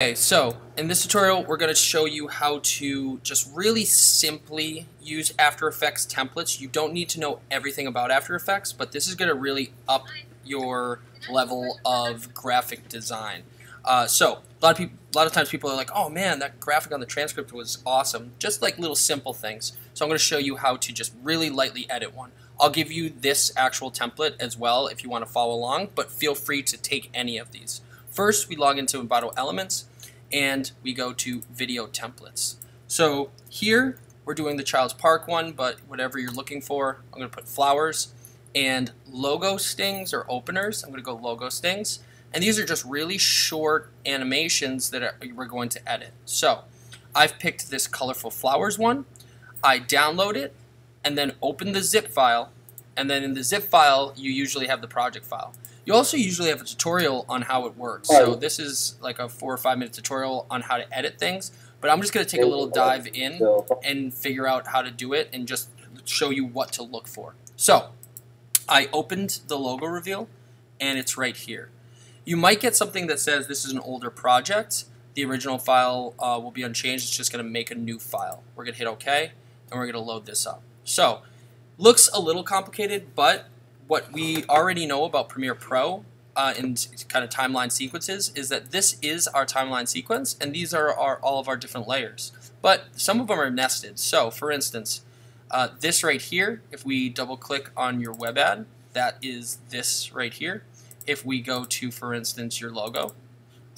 Okay, so in this tutorial, we're going to show you how to just really simply use After Effects templates. You don't need to know everything about After Effects, but this is going to really up your level of graphic design. Uh, so a lot of people, a lot of times people are like, "Oh man, that graphic on the transcript was awesome." Just like little simple things. So I'm going to show you how to just really lightly edit one. I'll give you this actual template as well if you want to follow along, but feel free to take any of these. First, we log into Envato Elements and we go to Video Templates. So here we're doing the Child's Park one, but whatever you're looking for, I'm going to put flowers and logo stings or openers. I'm going to go logo stings. And these are just really short animations that are, we're going to edit. So I've picked this colorful flowers one. I download it and then open the zip file. And then in the zip file, you usually have the project file. You also usually have a tutorial on how it works. So this is like a four or five minute tutorial on how to edit things. But I'm just going to take a little dive in and figure out how to do it and just show you what to look for. So I opened the logo reveal and it's right here. You might get something that says this is an older project. The original file uh, will be unchanged. It's just going to make a new file. We're going to hit OK and we're going to load this up. So looks a little complicated, but what we already know about Premiere Pro uh, in kind of timeline sequences is that this is our timeline sequence, and these are our, all of our different layers. But some of them are nested. So, for instance, uh, this right here, if we double click on your web ad, that is this right here. If we go to, for instance, your logo,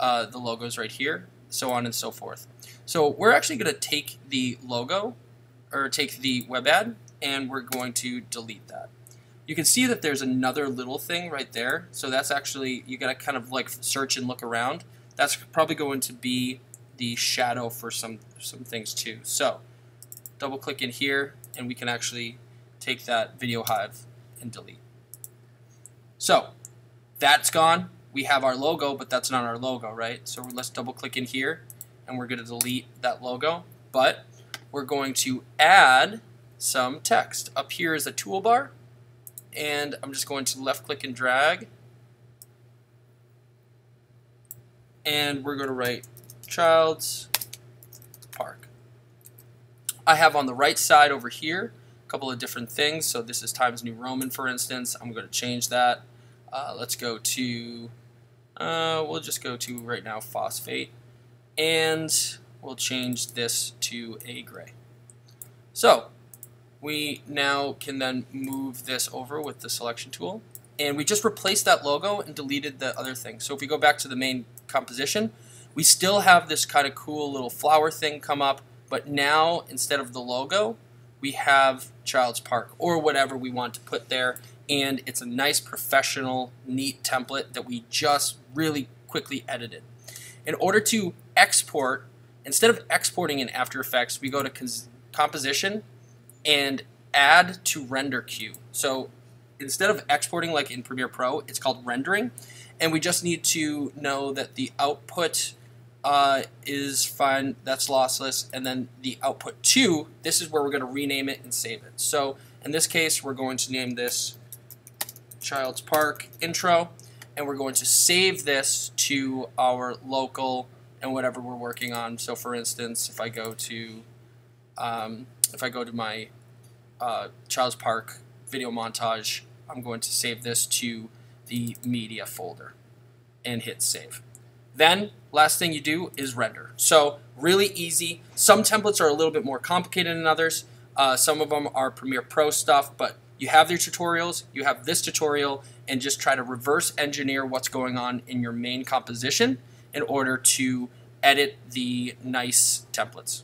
uh, the logo is right here, so on and so forth. So we're actually going to take the logo, or take the web ad, and we're going to delete that you can see that there's another little thing right there. So that's actually, you gotta kind of like search and look around. That's probably going to be the shadow for some, some things too. So double click in here and we can actually take that VideoHive and delete. So that's gone. We have our logo, but that's not our logo, right? So let's double click in here and we're gonna delete that logo. But we're going to add some text. Up here is a toolbar and I'm just going to left click and drag. And we're going to write child's park. I have on the right side over here a couple of different things. So this is Times New Roman for instance. I'm going to change that. Uh, let's go to uh, we'll just go to right now phosphate. And we'll change this to a gray. So we now can then move this over with the selection tool. And we just replaced that logo and deleted the other thing. So if we go back to the main composition, we still have this kind of cool little flower thing come up, but now instead of the logo, we have Child's Park or whatever we want to put there. And it's a nice professional, neat template that we just really quickly edited. In order to export, instead of exporting in After Effects, we go to composition and add to render queue. So instead of exporting like in Premiere Pro, it's called rendering. And we just need to know that the output uh, is fine, that's lossless, and then the output 2, this is where we're going to rename it and save it. So in this case, we're going to name this Child's Park intro, and we're going to save this to our local and whatever we're working on. So for instance, if I go to um, if I go to my uh, Child's Park video montage, I'm going to save this to the media folder and hit save. Then, last thing you do is render. So, really easy. Some templates are a little bit more complicated than others. Uh, some of them are Premiere Pro stuff, but you have their tutorials, you have this tutorial, and just try to reverse engineer what's going on in your main composition in order to edit the nice templates.